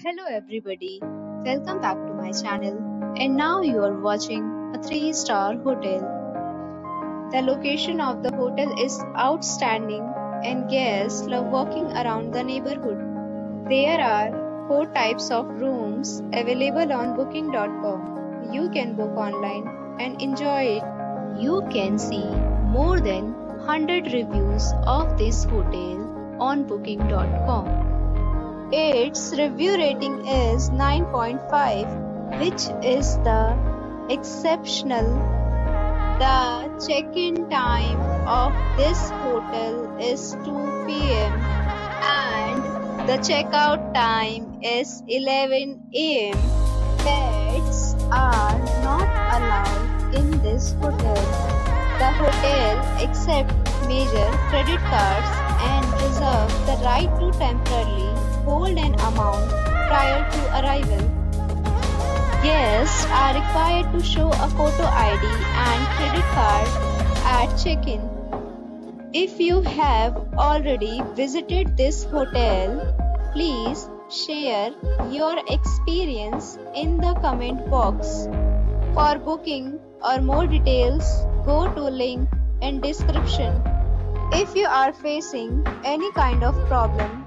Hello everybody, welcome back to my channel and now you are watching a 3 star hotel. The location of the hotel is outstanding and guests love walking around the neighborhood. There are 4 types of rooms available on booking.com. You can book online and enjoy it. You can see more than 100 reviews of this hotel on booking.com. Its review rating is 9.5, which is the exceptional. The check-in time of this hotel is 2 p.m. and the checkout time is 11 a.m. Pets are not allowed in this hotel. The hotel accepts major credit cards and reserves the right to temporarily hold an amount prior to arrival. Guests are required to show a photo ID and credit card at check-in. If you have already visited this hotel, please share your experience in the comment box. For booking or more details, go to link in description. If you are facing any kind of problem